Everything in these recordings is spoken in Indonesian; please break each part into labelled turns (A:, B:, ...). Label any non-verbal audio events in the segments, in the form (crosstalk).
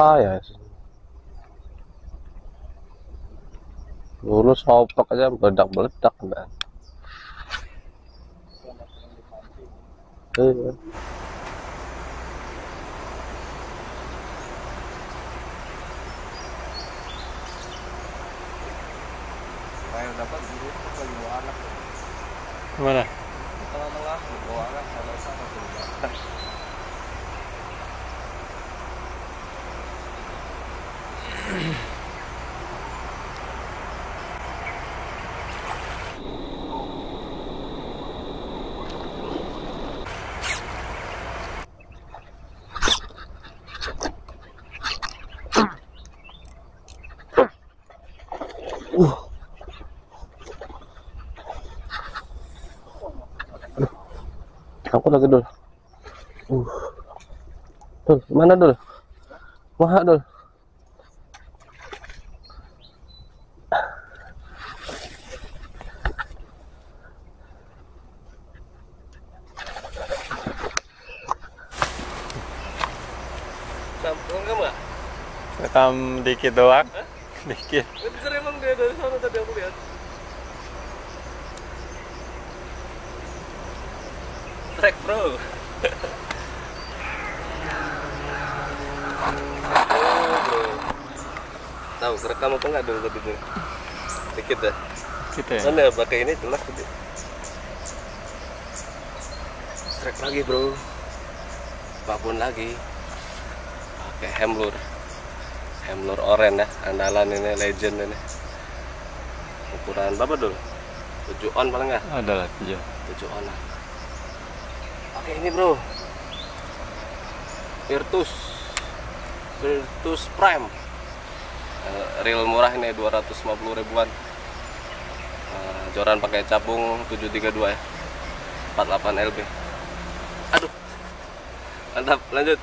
A: bahaya sih. Dulu sopak aja meledak-meledak kan.
B: Dapat anak.
C: Mana?
B: Di Tengah-tengah bawa anak sama sama tuh.
A: Aku lagi dul. Uh. Dul, mana dul? Maha dul.
B: Sampung kamu nggak?
C: Rekam dikit doang. Dikit.
B: Ngejar emang dia dari sana tadi aku lihat. Track bro. (laughs) oh, bro. Tahu kerekam apa nggak dulu tadi tuh? Dikit dah.
C: Gitu ya.
B: Mana pakai ini jelas tadi. Track lagi bro. Babon lagi. Pakai Hemlur. Hemlur oren ya, andalan ini legend ini. Ukuran berapa dulu? 7 on paling nggak?
C: Ada lah iya.
B: 7 on lah. Pakai ini bro. Virtus. Virtus Prime. Eh, real murah ini 250 ribuan. Eh, joran pakai capung 732 ya. 48 LB. Aduh. Mantap, lanjut.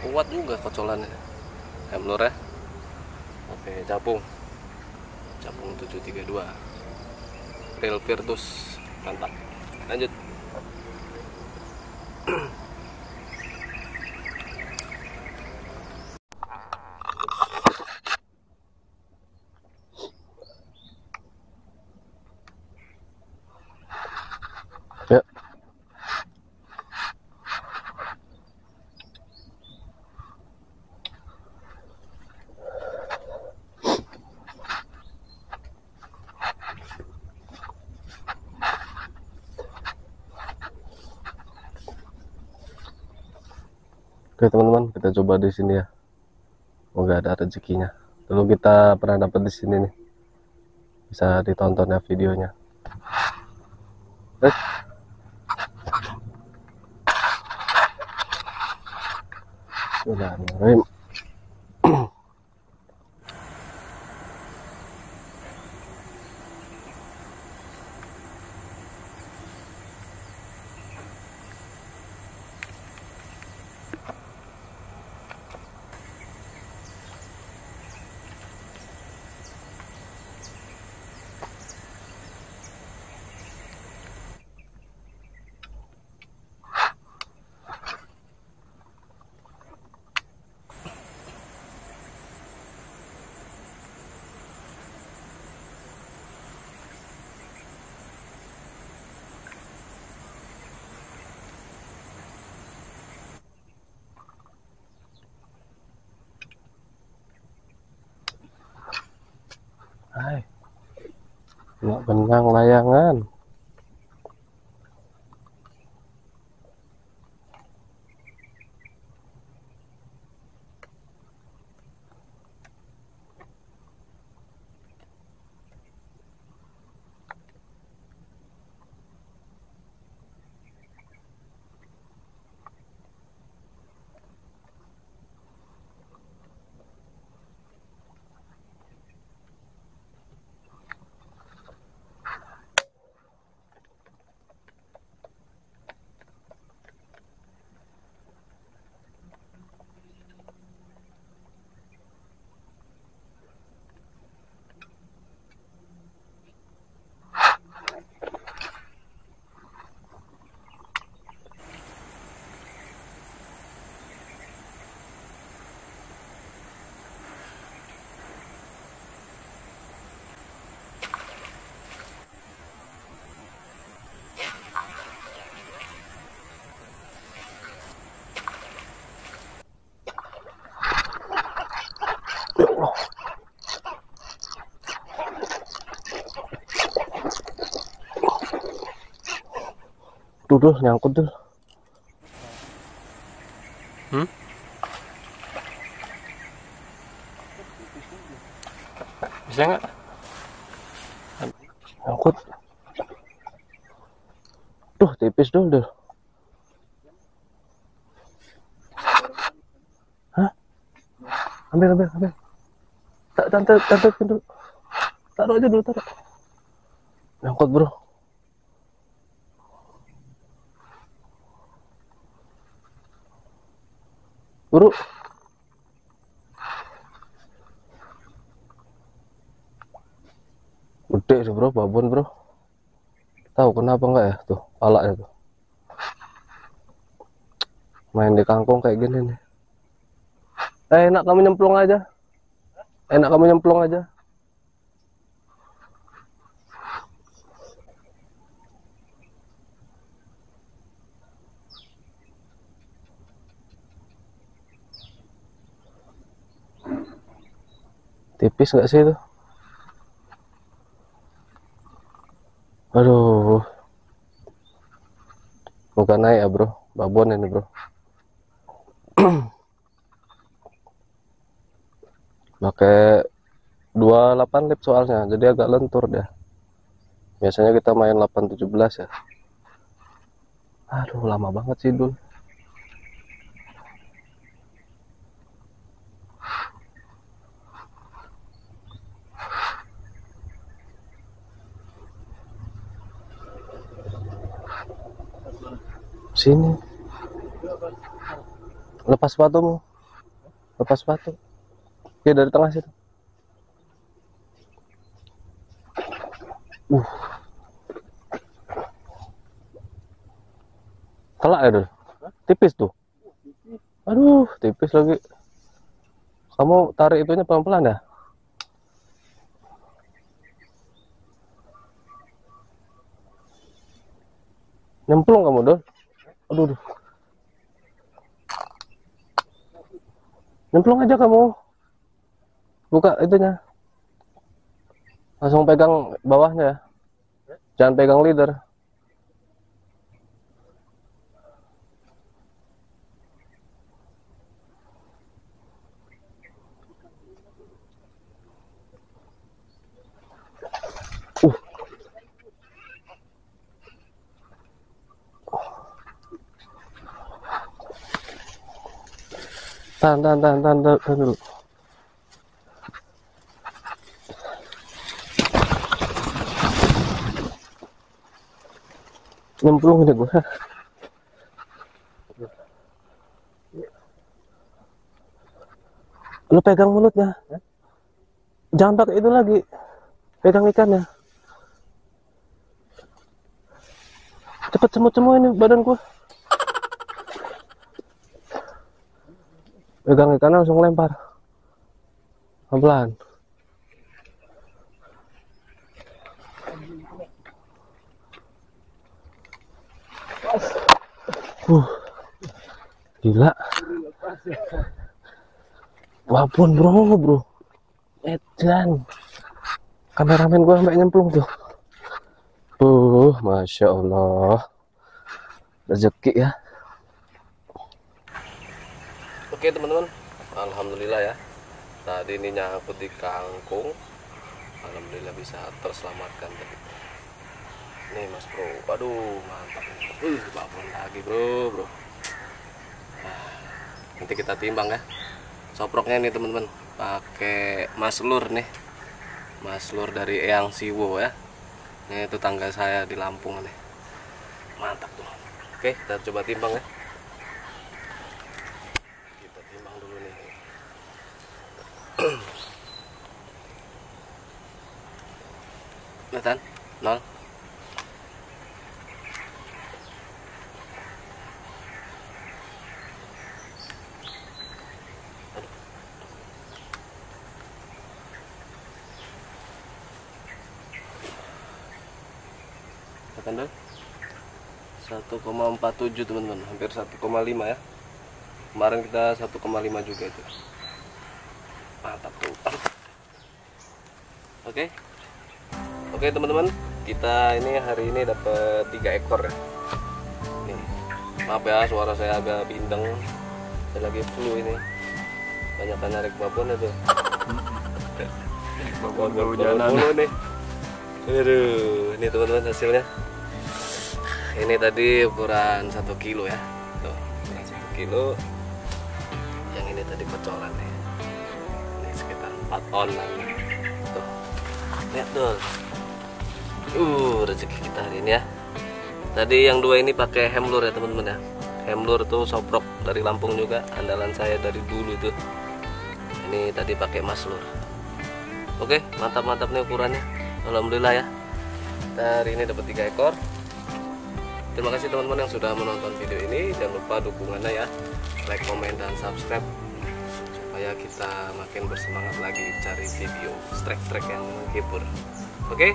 B: Kuat juga kocolannya. Emblor ya. Oke, capung. Capung 732. Real Virtus. Mantap. Lanjut.
A: Oke teman-teman, kita coba di sini ya. Semoga ada rezekinya. Dulu kita pernah dapat di sini nih. Bisa ditonton ya videonya. Eh. Bismillahirrahmanirrahim.
B: Benang layangan tuh tuh nyangkut tuh.
C: Hmm? Bisa nggak?
B: nyangkut. Tuh tipis dong tuh hah? Ambil ambil ambil. Tak tante tante pintu. Taruh aja dulu taruh. Nyangkut bro bro gede sih bro. Babon bro. Tahu kenapa enggak ya? Tuh palanya tuh main di kangkung kayak gini nih. Eh, enak kamu nyemplung aja. Enak kamu nyemplung aja tipis nggak sih itu? Aduh. Bukan naik ya bro. Babon ini bro. (clears throat) Pakai 28 lip soalnya jadi agak lentur dia. Biasanya kita main 817 ya. Aduh lama banget sih dul sini. Lepas sepatumu. Lepas sepatu. Ya dari tengah situ. Uh. Telak ya dul? Tipis tuh. Aduh tipis lagi. Kamu tarik itunya pelan-pelan ya? Nyemplung kamu dul aduh aduh. nyemplung aja kamu. Buka itunya. Langsung pegang bawahnya ya. Jangan pegang leader tahan tahan tahan tahan, tahan, tahan dulu. Nyemplung ini gua. Lu pegang mulutnya. Jangan pakai itu lagi. Pegang ikannya. Cepet semut semua ini badan gua pegang ikannya langsung lempar. Pelan uh gila. Babon bro bro. Edan. Kameramen gua sampai nyemplung tuh.
A: Uh, masya Allah, rezeki ya.
B: Oke teman-teman, alhamdulillah ya. Tadi ini nyangkut di kangkung, alhamdulillah bisa terselamatkan tadi. Nih mas bro, waduh mantap. Uh, babon lagi bro, bro. Nah, nanti kita timbang ya. Soproknya nih teman-teman, pakai maslur nih, maslur dari Eyang Siwo ya. Ini tetangga saya di Lampung nih. Mantap tuh. Oke, kita coba timbang ya. Kita timbang dulu nih. Nathan, nol. Nathan dulu. 1,47 teman-teman, hampir 1,5 ya. Kemarin kita 1,5 juga itu. Mantap tuh. Oke. Oke teman-teman, kita ini hari ini dapat tiga ekor ya. Nih, maaf ya suara saya agak bindeng. Saya lagi flu ini. Banyak narik babon itu. (laughs)
C: Babon
B: Babon
C: kehujanan.
B: nih. Aduh, ini teman-teman hasilnya. Ini tadi ukuran satu kilo ya. Tuh, ukuran satu kilo. Yang ini tadi kocoran nih. Ini sekitar 4 on lah. Tuh, lihat tuh. Uh, rezeki kita hari ini ya. Tadi yang dua ini pakai hemlur ya teman-teman ya. Hemlur tuh soprok dari Lampung juga, andalan saya dari dulu tuh. Ini tadi pakai maslur. Oke, mantap-mantap nih ukurannya. Alhamdulillah ya. Kita hari ini dapat tiga ekor. Terima kasih teman-teman yang sudah menonton video ini. Jangan lupa dukungannya ya. Like, komen, dan subscribe supaya kita makin bersemangat lagi cari video strike-strike yang menghibur. Oke?